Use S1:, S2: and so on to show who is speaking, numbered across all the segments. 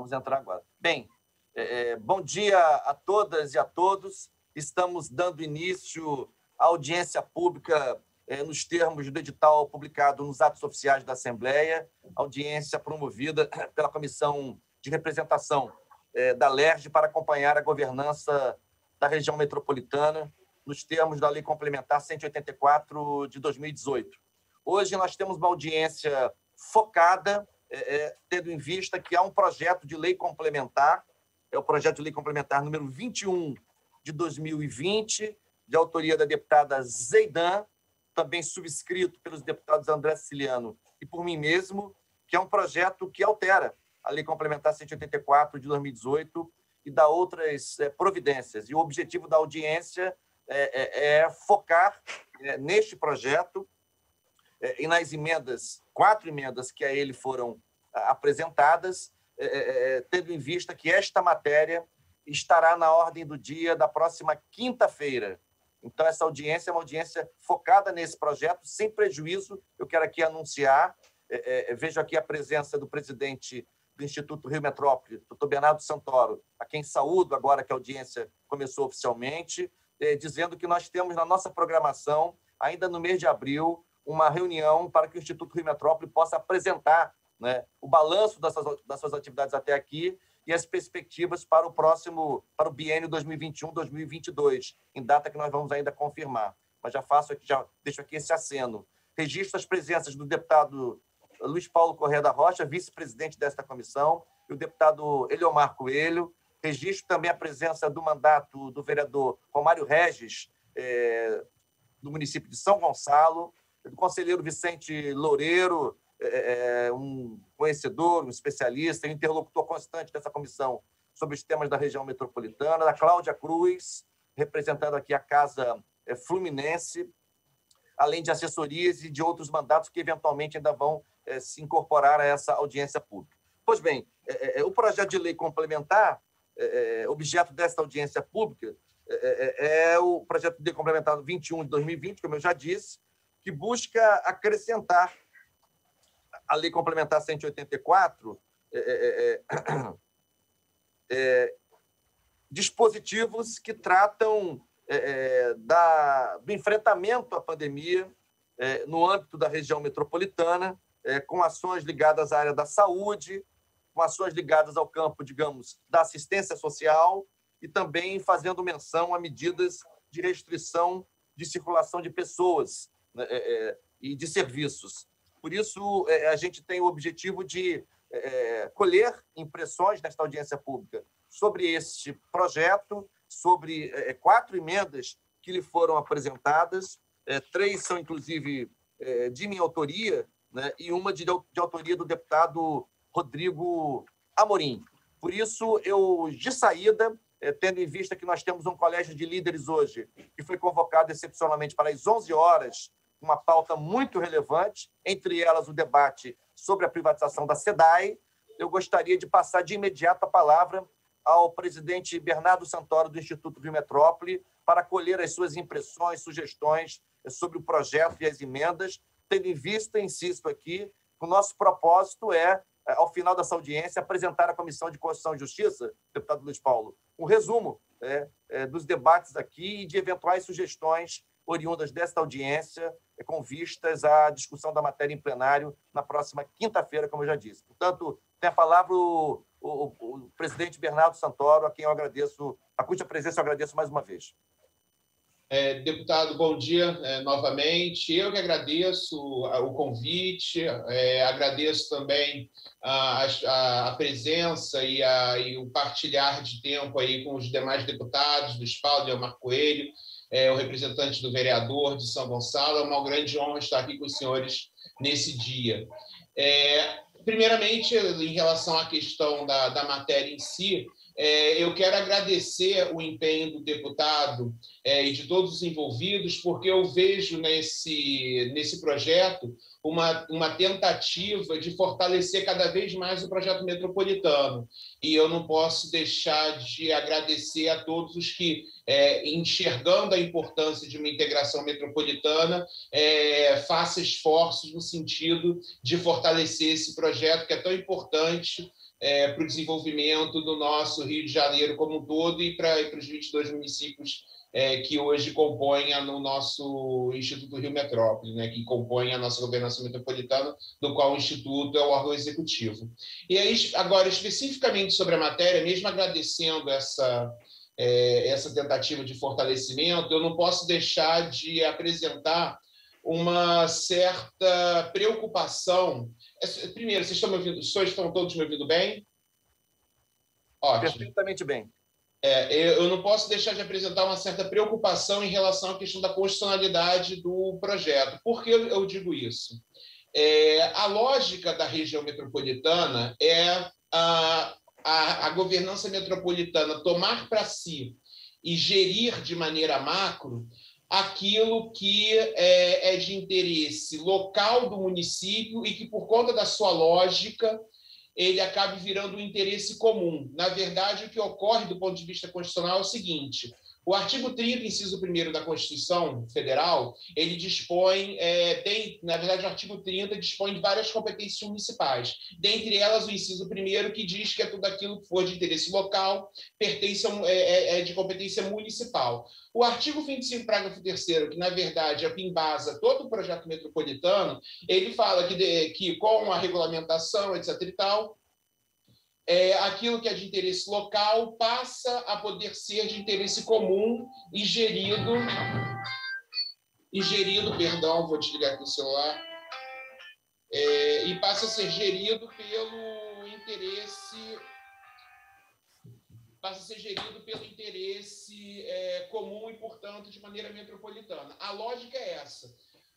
S1: Vamos entrar agora. Bem, é, é, bom dia a todas e a todos. Estamos dando início à audiência pública é, nos termos do edital publicado nos atos oficiais da Assembleia, audiência promovida pela Comissão de Representação é, da LERJ para acompanhar a governança da região metropolitana nos termos da Lei Complementar 184 de 2018. Hoje nós temos uma audiência focada, é, é, tendo em vista que há um projeto de lei complementar, é o projeto de lei complementar número 21 de 2020, de autoria da deputada Zeidan, também subscrito pelos deputados André Siciliano e por mim mesmo, que é um projeto que altera a Lei Complementar 184 de 2018 e dá outras é, providências. E o objetivo da audiência é, é, é focar é, neste projeto é, e nas emendas, quatro emendas que a ele foram apresentadas, é, tendo em vista que esta matéria estará na ordem do dia da próxima quinta-feira. Então, essa audiência é uma audiência focada nesse projeto, sem prejuízo. Eu quero aqui anunciar, vejo aqui a presença do presidente do Instituto Rio Metrópole, doutor Bernardo Santoro, a quem saúdo agora que a audiência começou oficialmente, eh, dizendo que nós temos na nossa programação, ainda no mês de abril, uma reunião para que o Instituto Rio Metrópole possa apresentar né, o balanço das suas, atividades até aqui e as perspectivas para o próximo, para o biênio 2021-2022, em data que nós vamos ainda confirmar. Mas já faço aqui, já deixo aqui esse aceno. Registro as presenças do deputado Luiz Paulo Correia da Rocha, vice-presidente desta comissão, e o deputado Eliomar Coelho. Registro também a presença do mandato do vereador Romário Regis, é, do município de São Gonçalo, do conselheiro Vicente Loureiro, é, é um conhecedor, um especialista, interlocutor constante dessa comissão sobre os temas da região metropolitana, da Cláudia Cruz, representando aqui a Casa é, Fluminense, além de assessorias e de outros mandatos que eventualmente ainda vão é, se incorporar a essa audiência pública. Pois bem, é, o projeto de lei complementar, objeto desta audiência pública, é, o projeto de lei complementar 21 de 2020, como eu já disse, que busca acrescentar. A lei complementar 184 dispositivos que tratam da, do enfrentamento à pandemia no âmbito da região metropolitana, é, com ações ligadas à área da saúde, com ações ligadas ao campo, digamos, da assistência social e também fazendo menção a medidas de restrição de circulação de pessoas. é, é, e de serviços. Por isso, é, a gente tem o objetivo de é, colher impressões nesta audiência pública sobre este projeto, sobre é, quatro emendas que lhe foram apresentadas, três são, inclusive, de minha autoria, né, e uma de, de autoria do deputado Rodrigo Amorim. Por isso, eu, de saída, eh, tendo em vista que nós temos um colégio de líderes hoje, que foi convocado excepcionalmente para as 11 horas, uma pauta muito relevante, entre elas o debate sobre a privatização da SEDAI, eu gostaria de passar de imediato a palavra ao presidente Bernardo Santoro, do Instituto Rio Metrópole, para colher as suas impressões, sugestões sobre o projeto e as emendas, tendo em vista, insisto aqui, o nosso propósito é, é, ao final dessa audiência, apresentar à Comissão de Constituição e Justiça, deputado Luiz Paulo, um resumo é, é, dos debates aqui e de eventuais sugestões oriundas desta audiência, é, com vistas à discussão da matéria em plenário na próxima quinta-feira, como eu já disse. Portanto, tem a palavra o, o, o presidente Bernardo Santoro, a quem eu agradeço, a cuja presença eu agradeço mais uma vez.
S2: É, deputado, bom dia é, novamente. Eu que agradeço o convite, é, agradeço também a, a, a presença e, a, e, o partilhar de tempo aí com os demais deputados, do Espaldo e Marco Coelho, é, o representante do vereador de São Gonçalo. É uma grande honra estar aqui com os senhores nesse dia. É, primeiramente, em relação à questão da, da matéria em si, é, eu quero agradecer o empenho do deputado é, e de todos os envolvidos, porque eu vejo nesse, nesse projeto uma, uma tentativa de fortalecer cada vez mais o projeto metropolitano. E eu não posso deixar de agradecer a todos os que, é, enxergando a importância de uma integração metropolitana, é, façam esforços no sentido de fortalecer esse projeto que é tão importante é, para o desenvolvimento do nosso Rio de Janeiro como um todo e para, os 22 municípios é, que hoje compõem o no nosso Instituto Rio Metrópole, né, que compõem a nossa governação metropolitana, do qual o Instituto é o órgão executivo. E aí, agora, especificamente sobre a matéria, mesmo agradecendo essa, é, essa tentativa de fortalecimento, eu não posso deixar de apresentar uma certa preocupação. É, primeiro, vocês estão me ouvindo? Vocês estão todos me ouvindo bem?
S1: Ótimo. Perfeitamente bem.
S2: É, eu não posso deixar de apresentar uma certa preocupação em relação à questão da constitucionalidade do projeto. Por que eu digo isso? É, a lógica da região metropolitana é a, a, a governança metropolitana tomar para si e gerir de maneira macro aquilo que é, é de interesse local do município e que, por conta da sua lógica, ele acabe virando um interesse comum. Na verdade, o que ocorre do ponto de vista constitucional é o seguinte: o artigo 30, inciso 1 da Constituição Federal, ele dispõe, é, tem, na verdade, o artigo 30 dispõe de várias competências municipais. Dentre elas, o inciso 1 que diz que é tudo aquilo que for de interesse local, pertence a, é, é, é de competência municipal. O artigo 25, parágrafo 3 que na verdade é o que embasa todo o projeto metropolitano, ele fala que, que com a regulamentação, etc. e tal, é, aquilo que é de interesse local passa a poder ser de interesse comum e gerido, e gerido, perdão, vou desligar aqui o celular, é, e passa a ser gerido pelo interesse passa a ser gerido pelo interesse é, comum e, portanto, de maneira metropolitana. A lógica é essa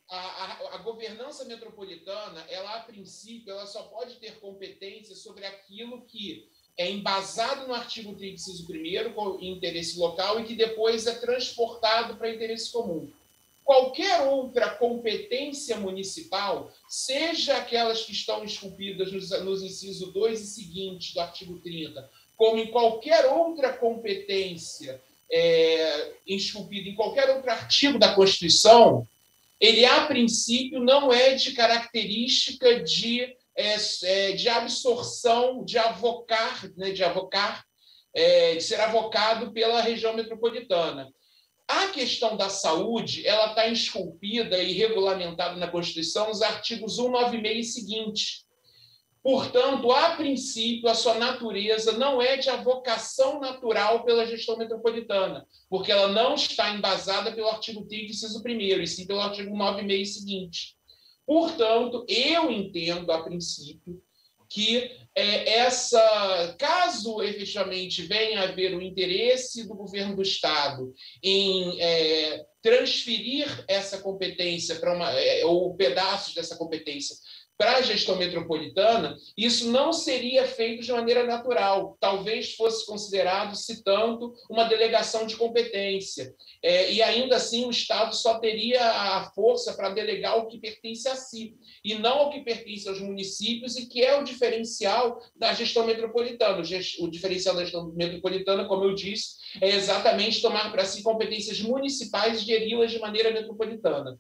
S2: a, a, a, governança metropolitana, ela a princípio, ela só pode ter competência sobre aquilo que é embasado no artigo 30, inciso 1 com interesse local e que depois é transportado para interesse comum. Qualquer outra competência municipal, seja aquelas que estão esculpidas nos, nos incisos 2 e seguintes do artigo 30, como em qualquer outra competência é, esculpida em qualquer outro artigo da Constituição, ele, a princípio, não é de característica de, é, é, de absorção, de avocar, né, de avocar, é, de ser avocado pela região metropolitana. A questão da saúde, ela está esculpida e regulamentada na Constituição nos artigos 196 e seguintes. Portanto, a princípio, a sua natureza não é de avocação natural pela gestão metropolitana, porque ela não está embasada pelo artigo 30, inciso 1, e sim pelo artigo 96 seguinte. Portanto, eu entendo, a princípio, que é, essa, caso efetivamente venha a haver o interesse do governo do Estado em é, transferir essa competência para uma, é, ou pedaços dessa competência para a gestão metropolitana, isso não seria feito de maneira natural. Talvez fosse considerado, se tanto, uma delegação de competência. É, e ainda assim, o Estado só teria a força para delegar o que pertence a si, e não o que pertence aos municípios, e que é o diferencial da gestão metropolitana. O diferencial da gestão metropolitana, como eu disse, é exatamente tomar para si competências municipais e geri-las de maneira metropolitana.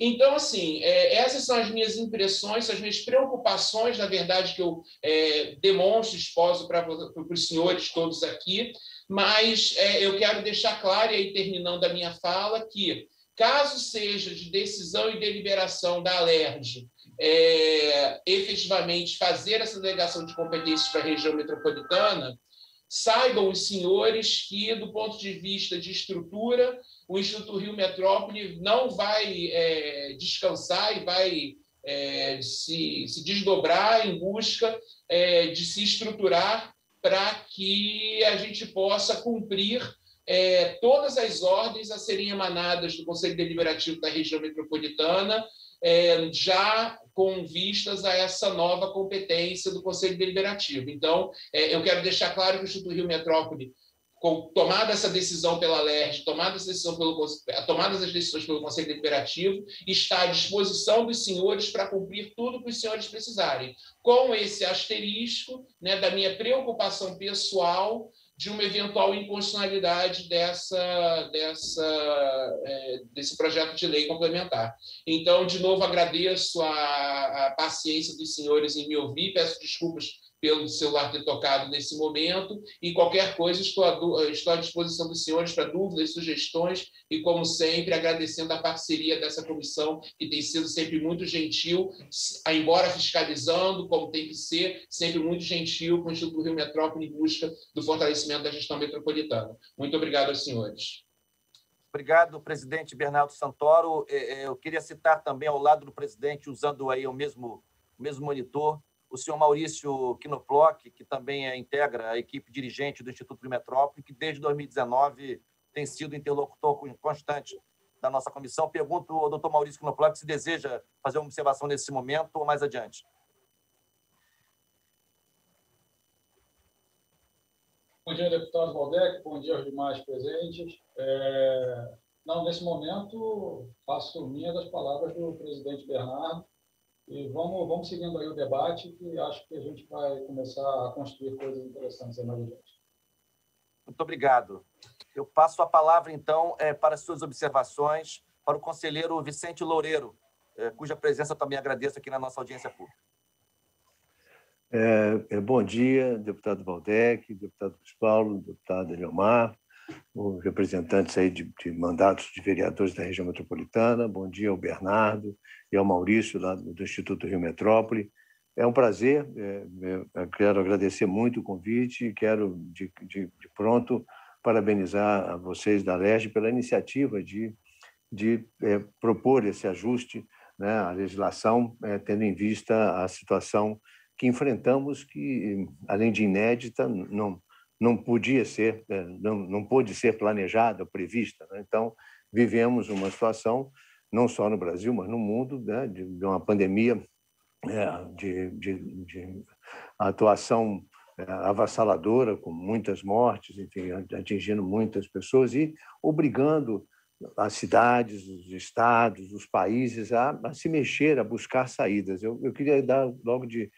S2: Então, assim, é, essas são as minhas impressões, as minhas preocupações, na verdade, que eu é, demonstro, exposo para os senhores todos aqui, mas é, eu quero deixar claro, e aí terminando a minha fala, que caso seja de decisão e deliberação da Alerj é, efetivamente fazer essa delegação de competências para a região metropolitana, saibam os senhores que, do ponto de vista de estrutura, o Instituto Rio Metrópole não vai é, descansar e vai é, se, se, desdobrar em busca é, de se estruturar para que a gente possa cumprir é, todas as ordens a serem emanadas do Conselho Deliberativo da região metropolitana, é, já com vistas a essa nova competência do Conselho Deliberativo. Então, é, eu quero deixar claro que o Instituto Rio Metrópole tomada essa decisão pela LERJ, tomada essa decisão pelo, tomadas as decisões pelo Conselho Deliberativo, está à disposição dos senhores para cumprir tudo que os senhores precisarem, com esse asterisco né, da minha preocupação pessoal de uma eventual inconstitucionalidade dessa, dessa, é, desse projeto de lei complementar. Então, de novo, agradeço a, a paciência dos senhores em me ouvir, peço desculpas pelo celular ter tocado nesse momento. E qualquer coisa, estou à, estou à disposição dos senhores para dúvidas, sugestões e, como sempre, agradecendo a parceria dessa comissão, que tem sido sempre muito gentil, embora fiscalizando, como tem que ser, sempre muito gentil com o Instituto Rio Metrópole em busca do fortalecimento da gestão metropolitana. Muito obrigado aos senhores.
S1: Obrigado, presidente Bernardo Santoro. É, é, eu queria citar também ao lado do presidente, usando aí o mesmo, o mesmo monitor, o senhor Maurício Quinoploc, que também é, integra a equipe dirigente do Instituto de Metrópole, que desde 2019 tem sido interlocutor constante da nossa comissão. Pergunto ao doutor Maurício Quinoploc se deseja fazer uma observação nesse momento ou mais adiante.
S3: Bom dia, deputado Valdec. Bom dia aos demais presentes. É... Não, nesse momento, faço minha das palavras do presidente Bernardo e vamos, vamos seguindo aí o debate, que acho que a gente vai começar a construir coisas interessantes aí mais adiante.
S1: Muito obrigado. Eu passo a palavra, então, é, para as suas observações para o conselheiro Vicente Loureiro, é, cuja presença também agradeço aqui na nossa audiência pública.
S4: É, é, bom dia, deputado Valdec, deputado Luiz Paulo, deputado Eliomar, os representantes aí de, de, mandatos de vereadores da região metropolitana. Bom dia ao Bernardo e ao Maurício, lá do Instituto Rio Metrópole. É um prazer, é, é quero agradecer muito o convite e quero, de, de, de, pronto, parabenizar a vocês da LERJ pela iniciativa de, de é, propor esse ajuste né, à legislação, é, tendo em vista a situação que enfrentamos que, além de inédita, não, não podia ser, é, não, não pôde ser planejada ou prevista. Né? Então, vivemos uma situação, não só no Brasil, mas no mundo, né, de, de uma pandemia é, de, de, de, atuação é, avassaladora, com muitas mortes, enfim, atingindo muitas pessoas e obrigando as cidades, os estados, os países a, a se mexer, a buscar saídas. Eu, eu queria dar logo de,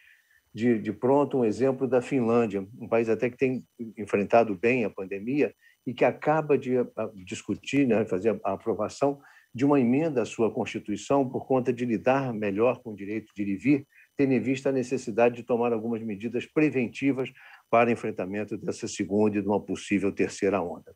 S4: de, de pronto um exemplo da Finlândia, um país até que tem enfrentado bem a pandemia e que acaba de discutir, né, fazer a aprovação de uma emenda à sua Constituição por conta de lidar melhor com o direito de ir e vir, tendo em vista a necessidade de tomar algumas medidas preventivas para enfrentamento dessa segunda e de uma possível terceira onda.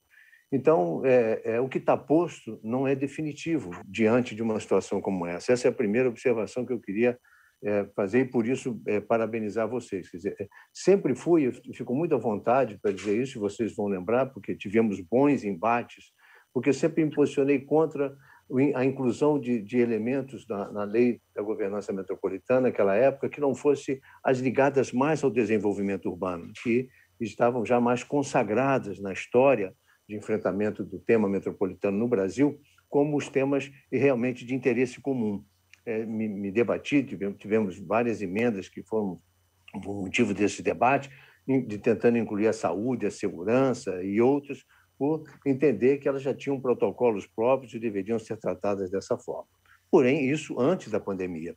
S4: Então, é, é o que está posto não é definitivo diante de uma situação como essa. Essa é a primeira observação que eu queria é, fazer e por isso é, parabenizar vocês. Quer dizer, é, sempre fui, eu fico muito à vontade para dizer isso, vocês vão lembrar, porque tivemos bons embates, porque sempre me posicionei contra a inclusão de, de elementos na, na, lei da governança metropolitana naquela época que não fosse as ligadas mais ao desenvolvimento urbano, que estavam já mais consagradas na história de enfrentamento do tema metropolitano no Brasil como os temas realmente de interesse comum é, me, me, debati, tivemos, tivemos várias emendas que foram motivo desse debate, de tentando incluir a saúde, a segurança e outros, por entender que elas já tinham protocolos próprios e deveriam ser tratadas dessa forma. Porém, isso antes da pandemia.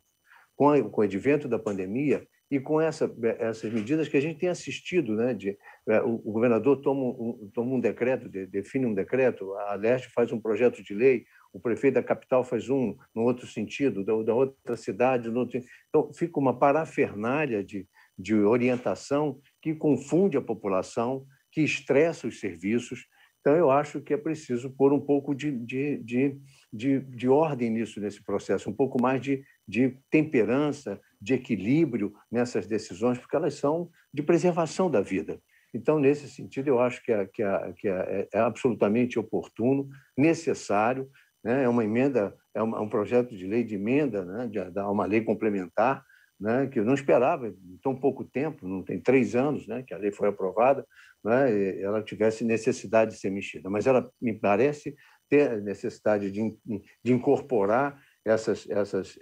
S4: Com, a, com o advento da pandemia e com essa, essas medidas que a gente tem assistido, né, de, é, o governador toma um, toma um decreto, de, define um decreto, a Leste faz um projeto de lei, o prefeito da capital faz um no outro sentido, da, da outra cidade no outro. Então, fica uma parafernália de, de orientação que confunde a população, que estressa os serviços. Então, eu acho que é preciso pôr um pouco de, de, de, de, de ordem nisso, nesse processo, um pouco mais de, de temperança, de equilíbrio nessas decisões, porque elas são de preservação da vida. Então, nesse sentido, eu acho que, é, que, é, que é, é absolutamente oportuno, necessário, né? é uma emenda, é um projeto de lei de emenda, né? de, de uma lei complementar, né? que eu não esperava, em tão pouco tempo, não tem três anos né? que a lei foi aprovada, né? ela tivesse necessidade de ser mexida. Mas ela me parece ter necessidade de, de incorporar essas, essas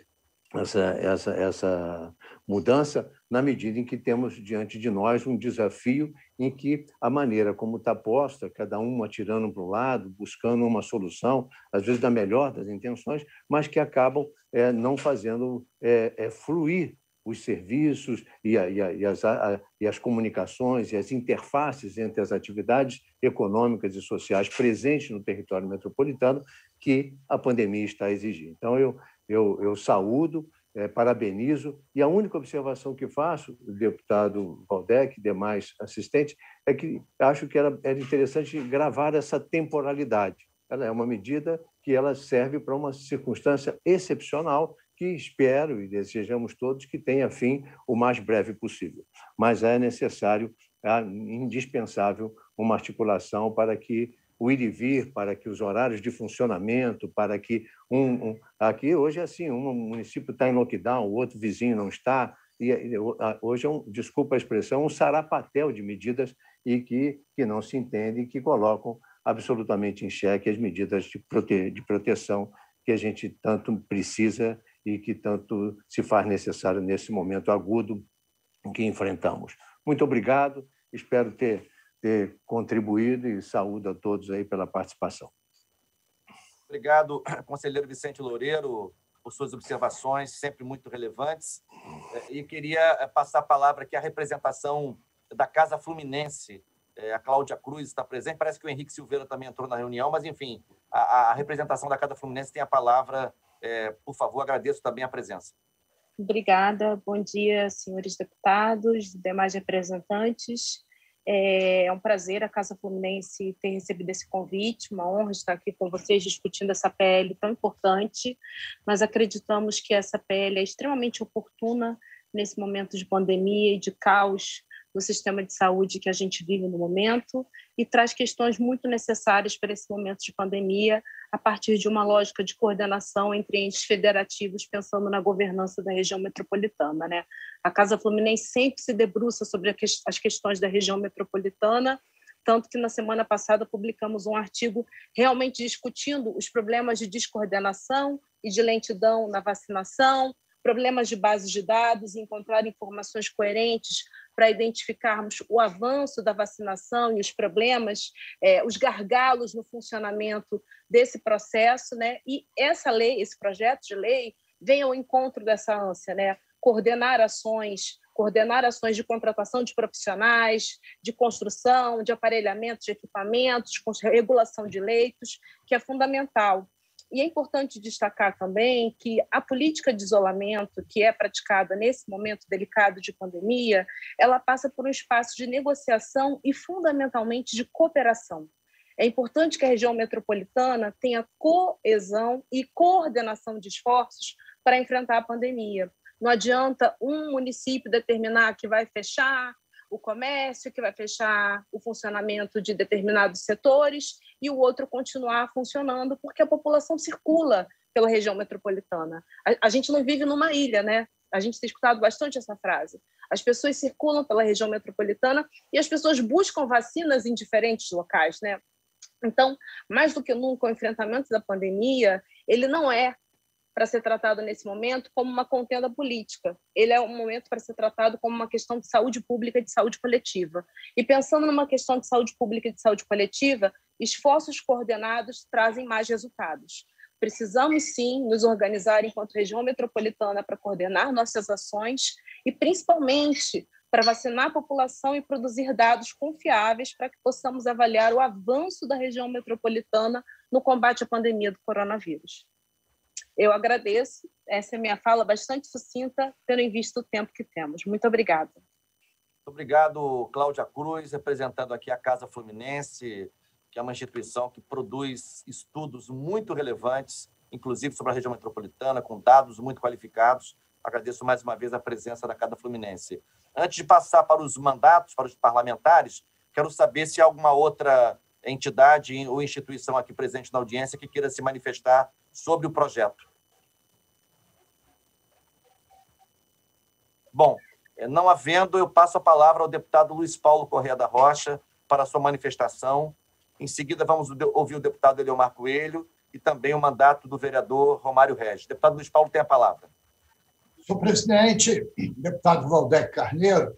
S4: essa, essa, essa mudança na medida em que temos diante de nós um desafio em que a maneira como está posta, cada um atirando para o lado, buscando uma solução, às vezes da melhor das intenções, mas que acabam é, não fazendo é, é, fluir os serviços e, a, e, a, e, as, a, e as comunicações e as interfaces entre as atividades econômicas e sociais presentes no território metropolitano que a pandemia está exigindo. Então, eu, eu, eu saúdo é, parabenizo. E a única observação que faço, deputado Valdec e demais assistentes, é que acho que era, era interessante gravar essa temporalidade. Ela é uma medida que ela serve para uma circunstância excepcional que espero e desejamos todos que tenha fim o mais breve possível. Mas é necessário, é indispensável, uma articulação para que o ir e vir, para que os horários de funcionamento, para que um, um aqui hoje é assim, um município está em lockdown, o outro vizinho não está, e hoje é um, desculpa a expressão, um sarapatel de medidas e que, que não se entende que colocam absolutamente em xeque as medidas de, prote, de proteção que a gente tanto precisa e que tanto se faz necessário nesse momento agudo que enfrentamos. Muito obrigado, espero ter, ter contribuído e saúdo a todos aí pela participação.
S1: Obrigado, conselheiro Vicente Loureiro, por suas observações, sempre muito relevantes. E queria eh, passar a palavra aqui à representação da Casa Fluminense. Eh, a Cláudia Cruz está presente, parece que o Henrique Silveira também entrou na reunião, mas, enfim, a, a representação da Casa Fluminense tem a palavra é, por favor, agradeço também a presença.
S5: Obrigada. Bom dia, senhores deputados, demais representantes. É um prazer a Casa Fluminense ter recebido esse convite, uma honra estar aqui com vocês discutindo essa PL tão importante. Nós acreditamos que essa PL é extremamente oportuna nesse momento de pandemia e de caos no sistema de saúde que a gente vive no momento e traz questões muito necessárias para esse momento de pandemia, a partir de uma lógica de coordenação entre entes federativos, pensando na governança da região metropolitana. Né? A Casa Fluminense sempre se debruça sobre as questões da região metropolitana, tanto que na semana passada publicamos um artigo realmente discutindo os problemas de descoordenação e de lentidão na vacinação, problemas de bases de dados encontrar informações coerentes para identificarmos o avanço da vacinação e os problemas, é, os gargalos no funcionamento desse processo, né? E essa lei, esse projeto de lei, vem ao encontro dessa ânsia, né? Coordenar ações, coordenar ações de contratação de profissionais, de construção, de aparelhamento de equipamentos, regulação de leitos, que é fundamental e é importante destacar também que a política de isolamento que é praticada nesse momento delicado de pandemia, ela passa por um espaço de negociação e fundamentalmente de cooperação. É importante que a região metropolitana tenha coesão e coordenação de esforços para enfrentar a pandemia. Não adianta um município determinar que vai fechar, o comércio, que vai fechar o funcionamento de determinados setores, e o outro continuar funcionando, porque a população circula pela região metropolitana. A, a gente não vive numa ilha, né? A gente tem escutado bastante essa frase. As pessoas circulam pela região metropolitana e as pessoas buscam vacinas em diferentes locais, né? Então, mais do que nunca, o enfrentamento da pandemia, ele não é para ser tratado nesse momento como uma contenda política. Ele é um momento para ser tratado como uma questão de saúde pública e de saúde coletiva. E pensando numa questão de saúde pública e de saúde coletiva, esforços coordenados trazem mais resultados. Precisamos sim nos organizar enquanto região metropolitana para coordenar nossas ações e principalmente para vacinar a população e produzir dados confiáveis para que possamos avaliar o avanço da região metropolitana no combate à pandemia do coronavírus. Eu agradeço. Essa é minha fala bastante sucinta, tendo em vista o tempo que temos. Muito obrigada. Muito
S1: obrigado, Cláudia Cruz, representando aqui a Casa Fluminense, que é uma instituição que produz estudos muito relevantes, inclusive sobre a região metropolitana, com dados muito qualificados. Agradeço mais uma vez a presença da Casa Fluminense. Antes de passar para os mandatos, para os parlamentares, quero saber se há alguma outra entidade ou instituição aqui presente na audiência que queira se manifestar sobre o projeto. Bom, eh, não havendo, eu passo a palavra ao deputado Luiz Paulo Correa da Rocha para a sua manifestação. Em seguida, vamos ouvir o deputado Eleomar Coelho e também o mandato do vereador Romário Regis. Deputado Luiz Paulo tem a palavra.
S6: Senhor presidente, deputado Valdec Carneiro,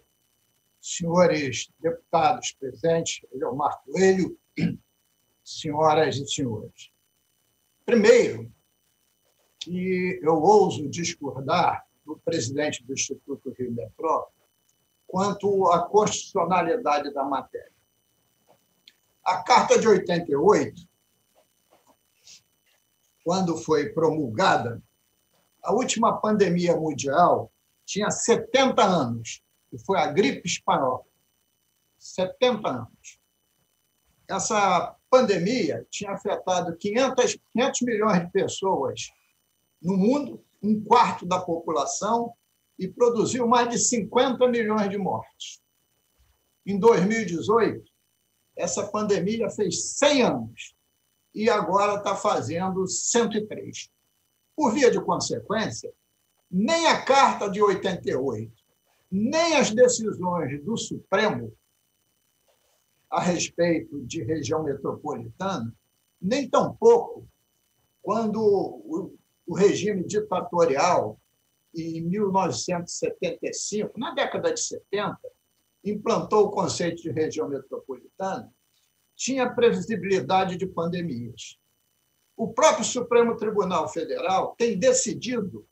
S6: senhores deputados presentes, Eleomar Coelho, senhoras e senhores. Primeiro, que eu ouso discordar do presidente do Instituto Rio Metro quanto à constitucionalidade da matéria. A Carta de 88, quando foi promulgada, A última pandemia mundial tinha 70 anos, que foi a gripe espanhola. 70 anos. Essa pandemia tinha afetado 500, 500 milhões de pessoas no mundo, um quarto da população, e produziu mais de 50 milhões de mortes. Em 2018, essa pandemia fez 100 anos e agora está fazendo 103. Por via de consequência, nem a Carta de 88, nem as decisões do Supremo a respeito de região metropolitana, nem tampouco quando o regime ditatorial, em 1975, na década de 70, implantou o conceito de região metropolitana, tinha previsibilidade de pandemias. O próprio Supremo Tribunal Federal tem decidido,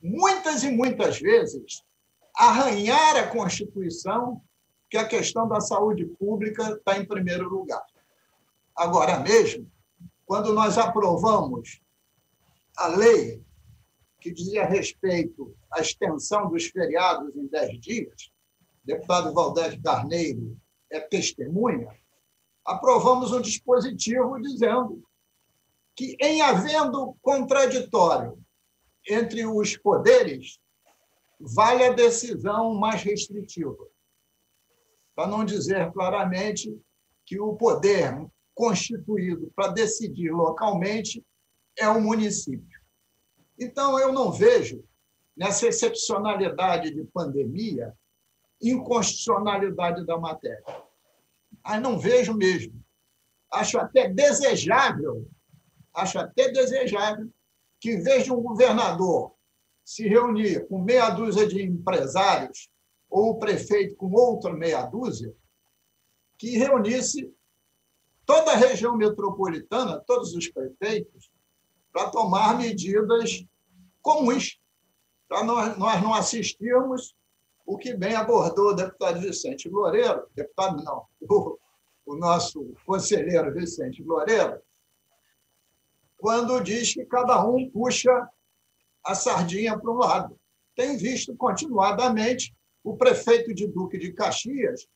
S6: muitas e muitas vezes, arranhar a Constituição, que a questão da saúde pública está em primeiro lugar. Agora mesmo, quando nós aprovamos a lei que dizia respeito à extensão dos feriados em dez dias, o deputado Valdez Carneiro é testemunha, aprovamos um dispositivo dizendo que, em havendo contraditório entre os poderes, vale a decisão mais restritiva. Para não dizer claramente que o poder constituído para decidir localmente é o município. Então, eu não vejo, nessa excepcionalidade de pandemia, inconstitucionalidade da matéria. Mas não vejo mesmo. Acho até desejável, acho até desejável que, em vez de um governador se reunir com meia dúzia de empresários ou o prefeito com outra meia dúzia, que reunisse toda a região metropolitana, todos os prefeitos, para tomar medidas comuns, para nós, nós não assistirmos o que bem abordou o deputado Vicente Loureiro, deputado não, o, o nosso conselheiro Vicente Loureiro, quando diz que cada um puxa a sardinha para um lado. Tem visto continuadamente o prefeito de Duque de Caxias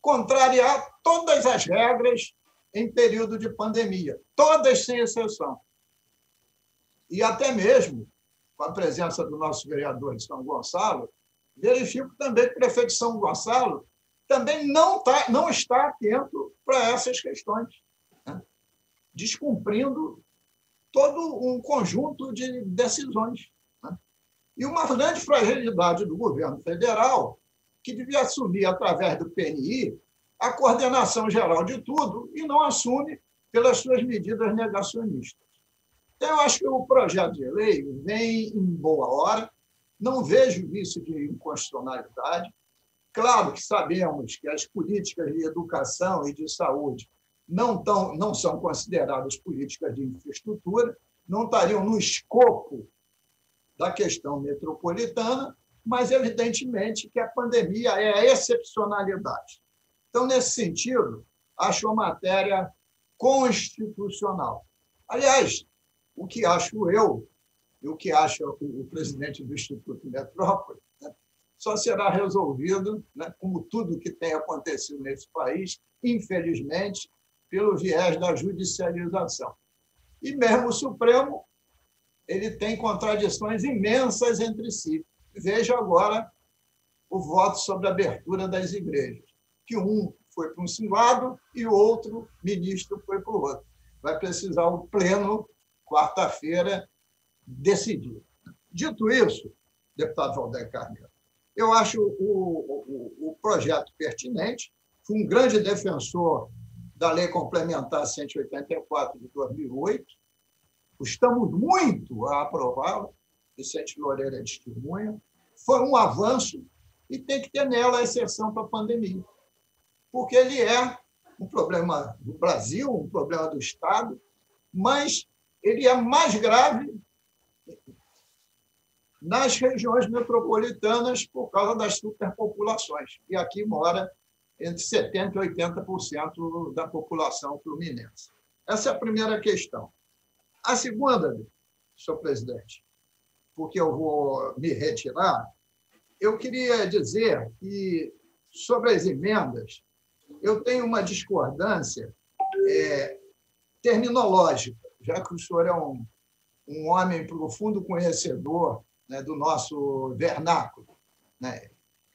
S6: contrariar todas as regras em período de pandemia, todas sem exceção e até mesmo com a presença do nosso vereador de São Gonçalo, verifico também que o prefeito de São Gonçalo também não, tá, não está atento para essas questões, né? descumprindo todo um conjunto de decisões. Né? E uma grande fragilidade do governo federal, que devia assumir, através do PNI, a coordenação geral de tudo e não assume pelas suas medidas negacionistas. Então, eu acho que o projeto de lei vem em boa hora, não vejo vício de inconstitucionalidade. Claro que sabemos que as políticas de educação e de saúde não, tão, não são consideradas políticas de infraestrutura, não estariam no escopo da questão metropolitana, mas, evidentemente, que a pandemia é a excepcionalidade. Então, nesse sentido, acho a matéria constitucional. Aliás, o que acho eu, e o que acha o presidente do Instituto Metrópole, né, só será resolvido, né, como tudo que tem acontecido nesse país, infelizmente, pelo viés da judicialização. E mesmo o Supremo ele tem contradições imensas entre si. Veja agora o voto sobre a abertura das igrejas, que um foi para um lado e o outro ministro foi para o outro. Vai precisar o pleno quarta-feira, decidir. Dito isso, deputado Valdir Carneiro, eu acho o, o, o projeto pertinente, fui um grande defensor da Lei Complementar 184 de 2008, custamos muito a aprová-la, Vicente Loureiro é testemunha, foi um avanço e tem que ter nela a exceção para a pandemia, porque ele é um problema do Brasil, um problema do Estado, mas ele é mais grave nas regiões metropolitanas por causa das superpopulações. E aqui mora entre 70% e 80% da população fluminense. Essa é a primeira questão. A segunda, senhor presidente, porque eu vou me retirar, eu queria dizer que, sobre as emendas, eu tenho uma discordância é, terminológica, já que o senhor é um, um homem profundo conhecedor né, do nosso vernáculo. Né?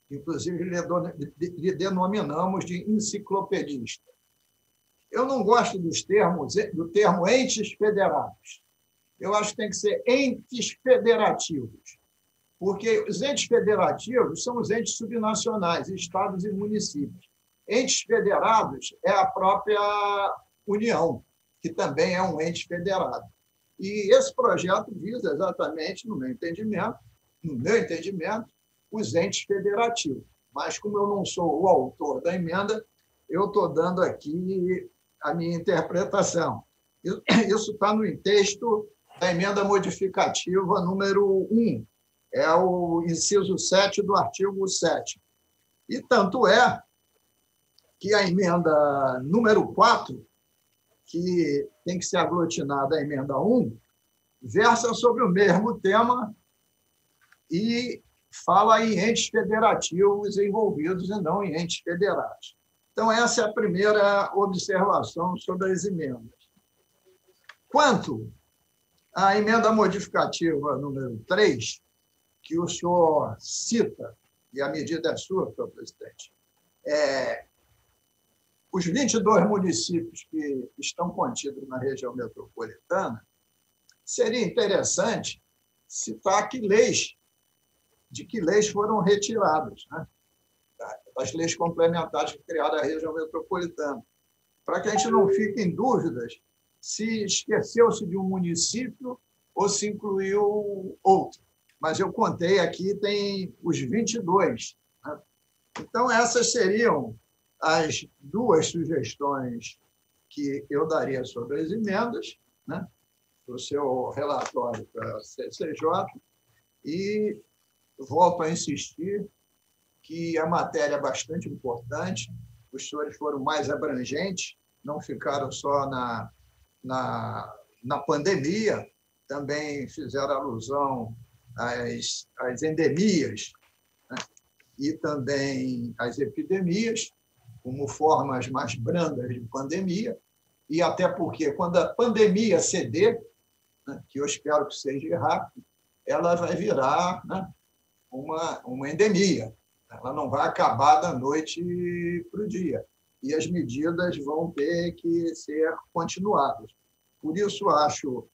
S6: Inclusive, lhe denominamos de enciclopedista. Eu não gosto dos termos, do termo entes federados. Eu acho que tem que ser entes federativos, porque os entes federativos são os entes subnacionais, estados e municípios. Entes federados é a própria União, que também é um ente federado. E esse projeto visa exatamente, no meu entendimento, no meu entendimento, os entes federativos. Mas como eu não sou o autor da emenda, eu estou dando aqui a minha interpretação. Isso está no texto da emenda modificativa número 1, é o inciso 7 do artigo 7. E tanto é que a emenda número 4 que tem que ser aglutinada à emenda 1, versa sobre o mesmo tema e fala em entes federativos envolvidos e não em entes federados. Então, essa é a primeira observação sobre as emendas. Quanto à emenda modificativa número 3, que o senhor cita, e a medida é sua, senhor presidente, é, os 22 municípios que estão contidos na região metropolitana, seria interessante citar que leis, de que leis foram retiradas, né? das leis complementares que criaram a região metropolitana, para que a gente não fique em dúvidas se esqueceu-se de um município ou se incluiu outro. Mas eu contei aqui, tem os 22. Né? Então, essas seriam as duas sugestões que eu daria sobre as emendas, né, o seu relatório para a CCJ, e volto a insistir que a matéria é bastante importante, os senhores foram mais abrangentes, não ficaram só na, na, na pandemia, também fizeram alusão às, às endemias né, e também às epidemias, como formas mais brandas de pandemia, e até porque, quando a pandemia ceder, né, que eu espero que seja rápido, ela vai virar né, uma, uma endemia. Ela não vai acabar da noite para o dia. E as medidas vão ter que ser continuadas. Por isso, acho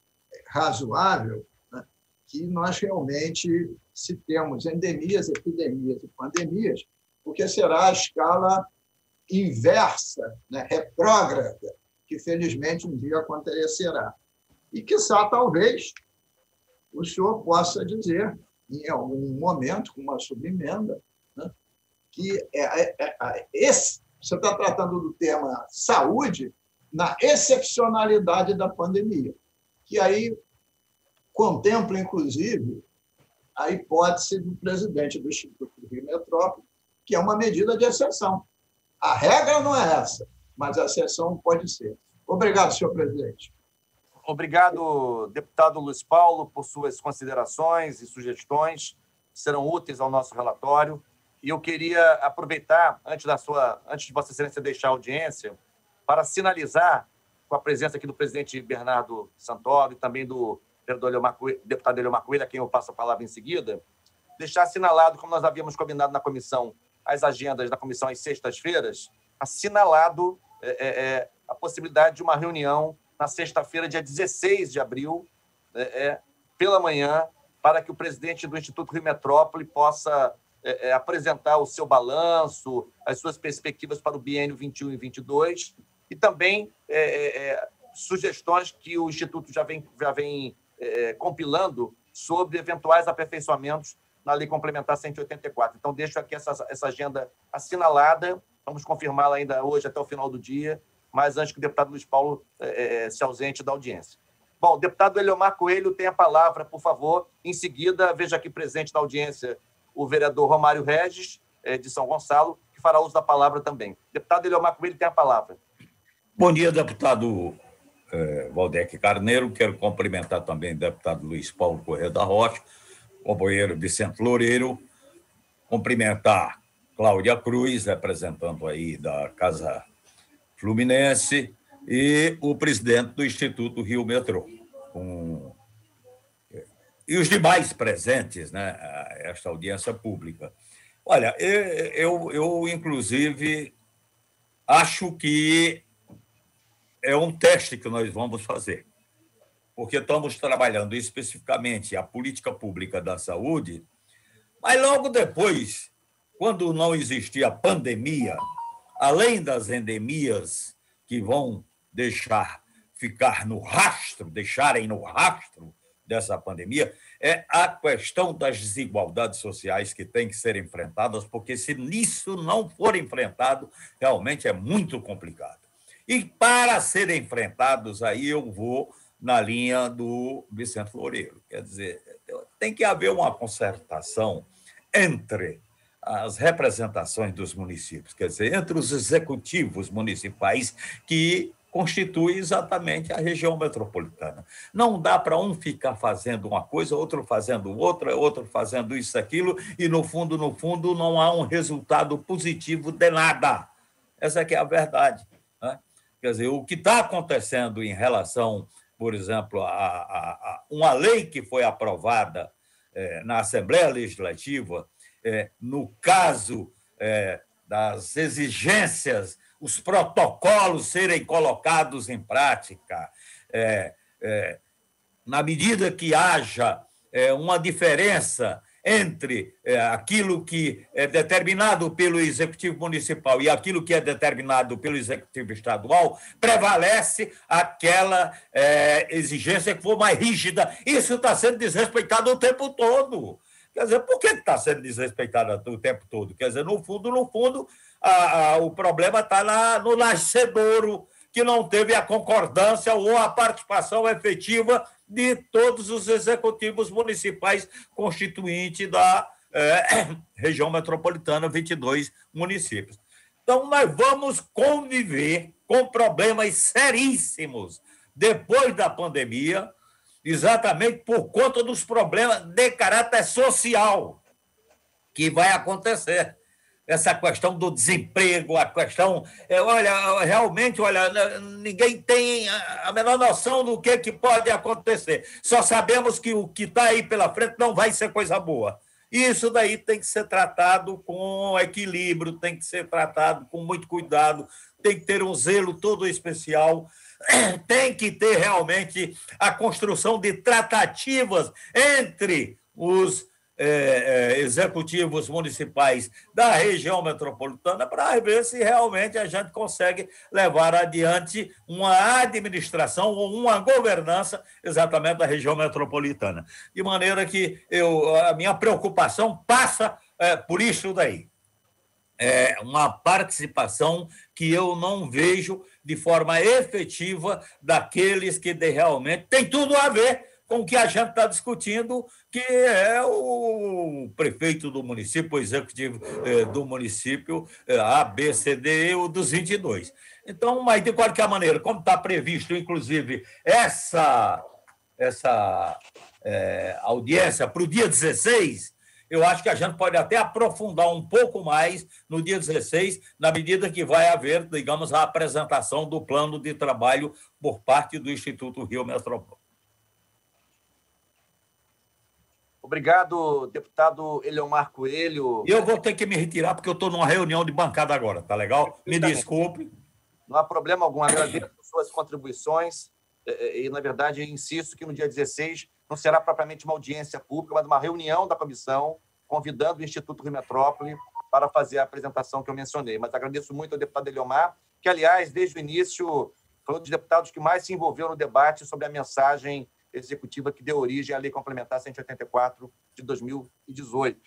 S6: razoável né, que nós realmente citemos endemias, epidemias e pandemias, porque será a escala inversa, né, retrógrada, que felizmente um dia acontecerá. E que só talvez o senhor possa dizer, em algum momento, com uma subemenda, né, que é, é, é, esse, você está tratando do tema saúde na excepcionalidade da pandemia, que aí contempla, inclusive, a hipótese do presidente do Instituto Rio Metrópole, que é uma medida de exceção. A regra não é essa, mas a exceção pode ser. Obrigado, senhor presidente.
S1: Obrigado, deputado Luiz Paulo, por suas considerações e sugestões, que serão úteis ao nosso relatório. E eu queria aproveitar, antes, da sua, antes de Vossa Excelência deixar a audiência, para sinalizar, com a presença aqui do presidente Bernardo Santoro e também do deputado Eliomar Coelho, a quem eu passo a palavra em seguida, deixar assinalado, como nós havíamos combinado na comissão as agendas da comissão às sextas-feiras, assinalado é, é, é, a possibilidade de uma reunião na sexta-feira, dia 16 de abril, é, é, pela manhã, para que o presidente do Instituto Rio Metrópole possa é, apresentar o seu balanço, as suas perspectivas para o biênio 21 e 22, e também sugestões que o Instituto já vem, já vem compilando sobre eventuais aperfeiçoamentos na Lei Complementar 184. Então, deixo aqui essa, essa agenda assinalada, vamos confirmá-la ainda hoje até o final do dia, mas antes que o deputado Luiz Paulo é, é, se ausente da audiência. Bom, deputado Eliomar Coelho tem a palavra, por favor. Em seguida, veja aqui presente na audiência o vereador Romário Regis, é, de São Gonçalo, que fará uso da palavra também. Deputado Eliomar Coelho tem a palavra.
S7: Bom dia, deputado é, Valdec Carneiro. Quero cumprimentar também o deputado Luiz Paulo Correia da Rocha, companheiro Vicente Loureiro, cumprimentar Cláudia Cruz, representando aí da Casa Fluminense, e o presidente do Instituto Rio Metrô. E os demais presentes, né, esta audiência pública. Olha, eu, eu, inclusive, acho que é um teste que nós vamos fazer, porque estamos trabalhando especificamente a política pública da saúde, mas logo depois, quando não existia pandemia, além das endemias que vão deixar ficar no rastro, deixarem no rastro dessa pandemia, é a questão das desigualdades sociais que têm que ser enfrentadas, porque se nisso não for enfrentado, realmente é muito complicado. E para serem enfrentados, aí eu vou na linha do Vicente Loureiro. Quer dizer, tem que haver uma concertação entre as representações dos municípios, quer dizer, entre os executivos municipais que constitui exatamente a região metropolitana. Não dá para um ficar fazendo uma coisa, outro fazendo outra, outro fazendo isso, aquilo, e no fundo, no fundo, não há um resultado positivo de nada. Essa é a verdade. Né? Quer dizer, o que está acontecendo em relação, por exemplo, a, a, a uma lei que foi aprovada é, na Assembleia Legislativa, é, no caso é, das exigências os protocolos serem colocados em prática, é, é, na medida que haja é, uma diferença entre é, aquilo que é determinado pelo executivo municipal e aquilo que é determinado pelo executivo estadual, prevalece aquela é, exigência que for mais rígida. Isso está sendo desrespeitado o tempo todo. Quer dizer, por que está sendo desrespeitado o tempo todo? Quer dizer, no fundo, no fundo, a, a, o problema está no nascedouro, que não teve a concordância ou a participação efetiva de todos os executivos municipais constituintes da é, região metropolitana, 22 municípios. Então, nós vamos conviver com problemas seríssimos depois da pandemia, exatamente por conta dos problemas de caráter social que vai acontecer essa questão do desemprego, a questão. É, olha, realmente, olha, ninguém tem a menor noção do que, que pode acontecer. Só sabemos que o que está aí pela frente não vai ser coisa boa. Isso daí tem que ser tratado com equilíbrio, tem que ser tratado com muito cuidado, tem que ter um zelo todo especial, tem que ter realmente a construção de tratativas entre os é, é, executivos municipais da região metropolitana para ver se realmente a gente consegue levar adiante uma administração ou uma governança exatamente da região metropolitana. De maneira que eu, a minha preocupação passa é, por isso daí. É uma participação que eu não vejo de forma efetiva daqueles que realmente tem tudo a ver com o que a gente está discutindo, que é o prefeito do município, o executivo eh, do município, eh, A, B, C, D, o dos 22. Então, mas de qualquer maneira, como está previsto, inclusive, essa, essa é, audiência para o dia 16, eu acho que a gente pode até aprofundar um pouco mais no dia 16, na medida que vai haver, digamos, a apresentação do plano de trabalho por parte do Instituto Rio Metropolitano.
S1: Obrigado, deputado Eleomar Coelho.
S7: Eu vou ter que me retirar porque eu estou numa reunião de bancada agora, tá legal? Me desculpe.
S1: Não há problema algum. Agradeço suas contribuições e, na verdade, insisto que no dia 16 não será propriamente uma audiência pública, mas uma reunião da comissão convidando o Instituto Rio Metrópole para fazer a apresentação que eu mencionei. Mas agradeço muito ao deputado Eleomar, que, aliás, desde o início foi um dos deputados que mais se envolveu no debate sobre a mensagem executiva que deu origem à Lei Complementar 184 de 2018.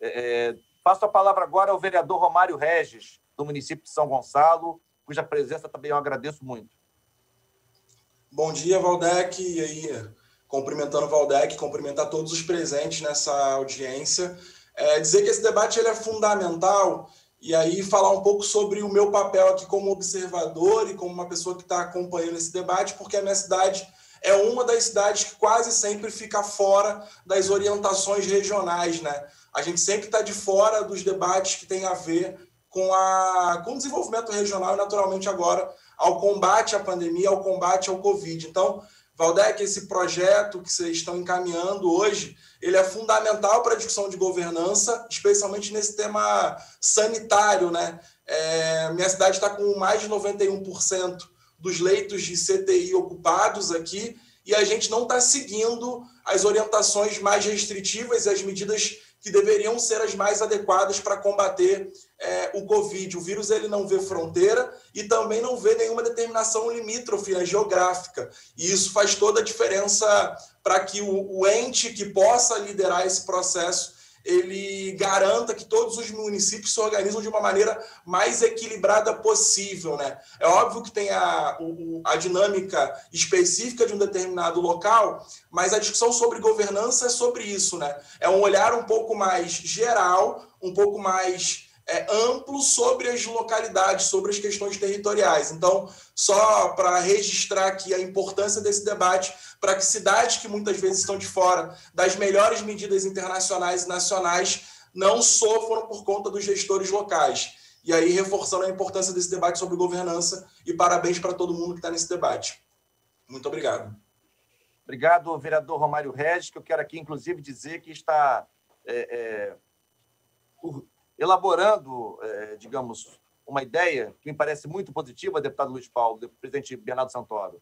S1: É, é, passo a palavra agora ao vereador Romário Regis, do município de São Gonçalo, cuja presença também eu agradeço muito.
S8: Bom dia, Valdec. E aí, cumprimentando o Valdec, cumprimentar todos os presentes nessa audiência. É, dizer que esse debate ele é fundamental e aí falar um pouco sobre o meu papel aqui como observador e como uma pessoa que está acompanhando esse debate, porque a minha cidade é uma das cidades que quase sempre fica fora das orientações regionais, né? A gente sempre está de fora dos debates que têm a ver com, a, com o desenvolvimento regional e, naturalmente, agora ao combate à pandemia, ao combate ao Covid. Então, Valdec, esse projeto que vocês estão encaminhando hoje, ele é fundamental para a discussão de governança, especialmente nesse tema sanitário, né? É, minha cidade está com mais de 91% dos leitos de CTI ocupados aqui e a gente não está seguindo as orientações mais restritivas e as medidas que deveriam ser as mais adequadas para combater é, o Covid. O vírus ele não vê fronteira e também não vê nenhuma determinação limítrofe né, geográfica. E isso faz toda a diferença para que o, o ente que possa liderar esse processo ele garanta que todos os municípios se organizam de uma maneira mais equilibrada possível. Né? É óbvio que tem a, a dinâmica específica de um determinado local, mas a discussão sobre governança é sobre isso. Né? É um olhar um pouco mais geral, um pouco mais é, amplo sobre as localidades, sobre as questões territoriais. Então, só para registrar aqui a importância desse debate, para que cidades que muitas vezes estão de fora das melhores medidas internacionais e nacionais não sofram por conta dos gestores locais. E aí, reforçando a importância desse debate sobre governança, e parabéns para todo mundo que está nesse debate. Muito obrigado.
S1: Obrigado, vereador Romário Regis, que eu quero aqui, inclusive, dizer que está é, é, elaborando, é, digamos, uma ideia que me parece muito positiva, deputado Luiz Paulo, presidente Bernardo Santoro,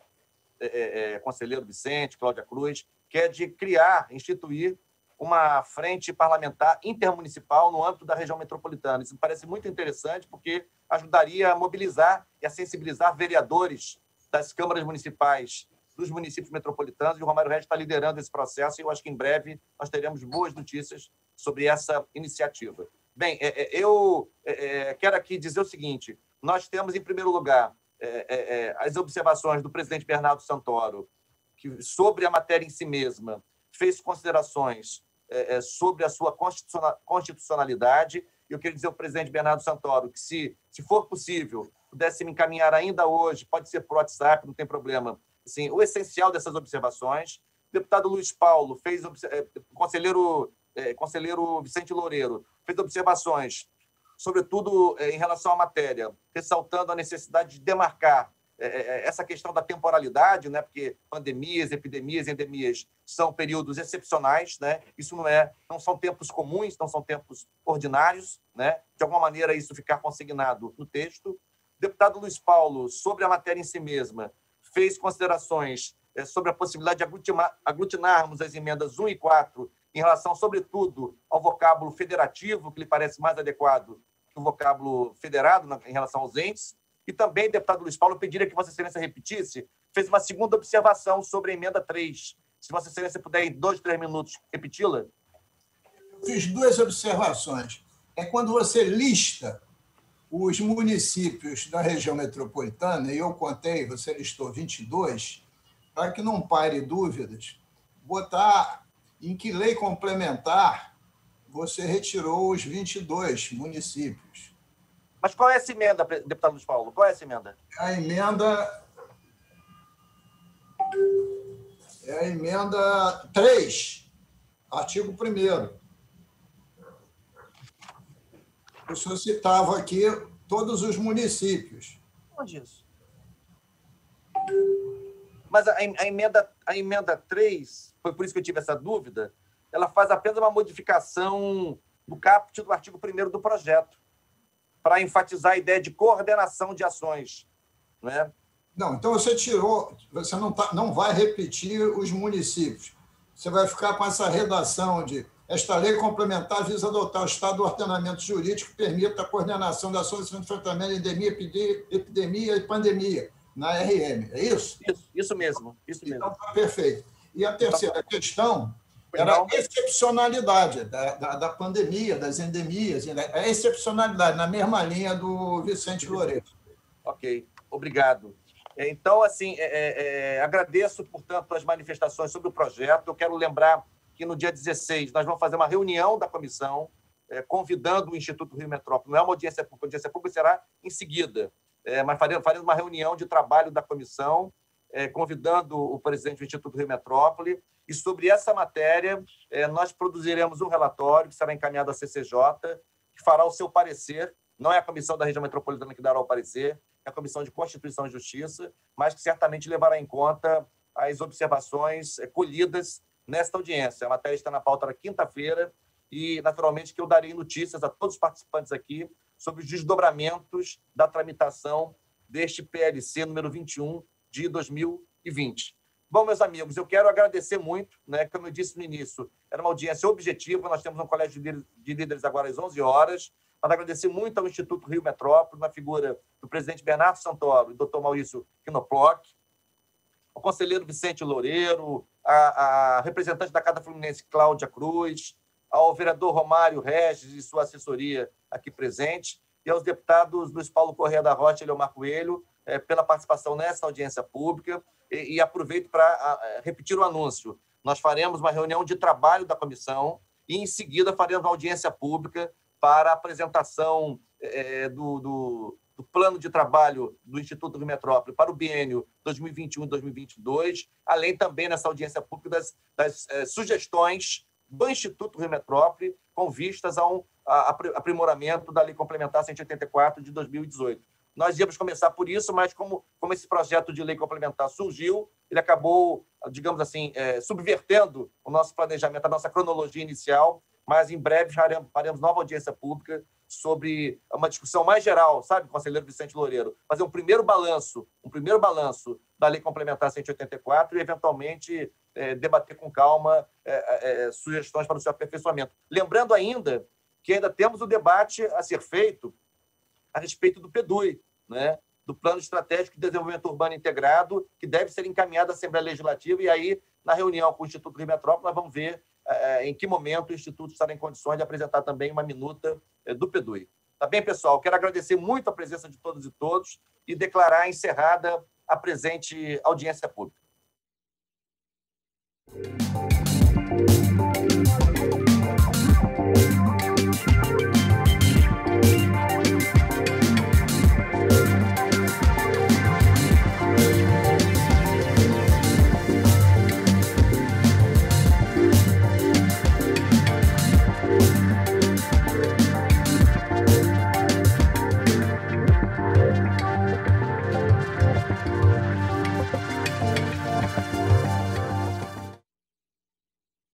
S1: é, é, é, conselheiro Vicente, Cláudia Cruz, que é de criar, instituir uma frente parlamentar intermunicipal no âmbito da região metropolitana. Isso me parece muito interessante, porque ajudaria a mobilizar e a sensibilizar vereadores das câmaras municipais dos municípios metropolitanos, e o Romário Regis está liderando esse processo, e eu acho que em breve nós teremos boas notícias sobre essa iniciativa. Bem, é, é, eu é, quero aqui dizer o seguinte: nós temos, em primeiro lugar, as observações do presidente Bernardo Santoro que, sobre a matéria em si mesma, fez considerações sobre a sua constitucionalidade. Eu queria dizer ao presidente Bernardo Santoro que, se, se for possível, pudesse me encaminhar ainda hoje, pode ser por WhatsApp, não tem problema, assim, o essencial dessas observações. O deputado Luiz Paulo fez, conselheiro, conselheiro Vicente Loureiro, fez observações, sobretudo eh, em relação à matéria, ressaltando a necessidade de demarcar eh, eh, essa questão da temporalidade, né? porque pandemias, epidemias, endemias são períodos excepcionais, né? isso não, é, não são tempos comuns, não são tempos ordinários, né? de alguma maneira isso ficar consignado no texto. O deputado Luiz Paulo, sobre a matéria em si mesma, fez considerações sobre a possibilidade de aglutinarmos as emendas 1 e 4 em relação, sobretudo, ao vocábulo federativo, que lhe parece mais adequado que o vocábulo federado em relação aos entes. E também, deputado Luiz Paulo, pediria que Vossa Excelência repetisse, fez uma segunda observação sobre a emenda 3. Se Vossa Excelência puder, em dois, três minutos, repeti-la.
S6: Fiz duas observações. É quando você lista os municípios da região metropolitana, e eu contei, você listou 22, para que não pare dúvidas, botar em que lei complementar você retirou os 22 municípios.
S1: Mas qual é essa emenda, deputado Luiz Paulo? Qual é essa emenda?
S6: A emenda. É a emenda 3, artigo 1. O senhor citava aqui todos os municípios.
S1: Onde isso? Mas a, a, emenda, a emenda 3 foi por isso que eu tive essa dúvida, ela faz apenas uma modificação do caput do artigo 1 do projeto, para enfatizar a ideia de coordenação de ações. Não, é?
S6: não então você tirou, você não, tá, não vai repetir os municípios. Você vai ficar com essa redação de esta lei complementar visa adotar o estado do ordenamento jurídico que permita a coordenação das ações de enfrentamento à endemia, epidemia e pandemia na RM. É isso?
S1: Isso, isso mesmo. Isso
S6: então,
S1: mesmo.
S6: Então, tá perfeito. E a terceira questão era a excepcionalidade da, da, da, pandemia, das endemias, a excepcionalidade, na mesma linha do Vicente Loureiro.
S1: Ok, obrigado. É, então, assim, é, é, é, agradeço, portanto, as manifestações sobre o projeto. Eu quero lembrar que no dia 16 nós vamos fazer uma reunião da comissão, é, convidando o Instituto Rio Metrópole. Não é uma audiência pública, a audiência pública será em seguida, é, mas faremos, uma reunião de trabalho da comissão é, convidando o presidente do Instituto Rio Metrópole, e sobre essa matéria é, nós produziremos um relatório que será encaminhado à CCJ, que fará o seu parecer, não é a comissão da região metropolitana que dará o parecer, é a comissão de Constituição e Justiça, mas que certamente levará em conta as observações é, colhidas nesta audiência. A matéria está na pauta na quinta-feira e, naturalmente, que eu darei notícias a todos os participantes aqui sobre os desdobramentos da tramitação deste PLC número 21 de 2020. Bom, meus amigos, eu quero agradecer muito, né? Como eu disse no início, era uma audiência objetiva. Nós temos um colégio de líderes agora às 11 horas. Para agradecer muito ao Instituto Rio Metrópole, na figura do presidente Bernardo Santoro e do Dr. Maurício Quinoploc, ao conselheiro Vicente Loureiro, a, a representante da Casa Fluminense Cláudia Cruz, ao vereador Romário Regis e sua assessoria aqui presente, e aos deputados Luiz Paulo Correia da Rocha e Leomar Coelho, é, pela participação nessa audiência pública. E, e aproveito para repetir o anúncio. Nós faremos uma reunião de trabalho da comissão e, em seguida, faremos uma audiência pública para a apresentação é, do, do, do, plano de trabalho do Instituto do Metrópole para o biênio 2021-2022, além também nessa audiência pública das, das é, sugestões do Instituto Rio Metrópole com vistas a um a, aprimoramento da Lei Complementar 184 de 2018. Nós íamos começar por isso, mas como, como esse projeto de lei complementar surgiu, ele acabou, digamos assim, é, subvertendo o nosso planejamento, a nossa cronologia inicial, mas em breve faremos nova audiência pública sobre uma discussão mais geral, sabe, conselheiro Vicente Loureiro? Fazer um primeiro balanço, um primeiro balanço da Lei Complementar 184 e, eventualmente, é, debater com calma é, é, é, sugestões para o seu aperfeiçoamento. Lembrando ainda que ainda temos o debate a ser feito a respeito do PEDUI, né? do Plano Estratégico de Desenvolvimento Urbano Integrado, que deve ser encaminhado à Assembleia Legislativa, e aí, na reunião com o Instituto Rio Metrópole, nós vamos ver é, em que momento o Instituto estará em condições de apresentar também uma minuta do PEDUI. Tá bem, pessoal? Quero agradecer muito a presença de todos e todos e declarar encerrada a presente audiência pública. you